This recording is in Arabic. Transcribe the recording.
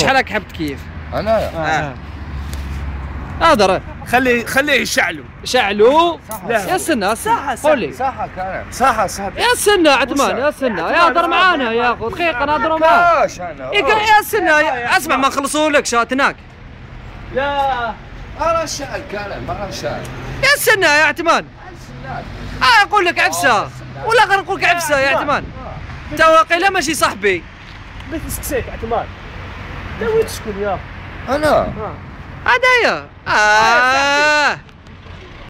شحالك حبت كيف؟ أنا؟ آه. هضر خليه خليه يشعلوا شعلو؟ لا. يا سنة صح، قول لي صح كلام صح صح يا سنة عثمان يا سنة. يا هضر معانا يا أخو. دقيقة نهضروا معاك يا سنة يا- أسمع ما نخلصوا لك شات هناك يا أنا شعل كلام أنا شعل. يا سنة يا عثمان. آه أقول لك عفسة. ولا غير نقول لك عفسة يا عثمان. انت واقيلا ماشي صاحبي. بغيت نسقسيك عثمان انت وين تسكن يا أنا هذايا آه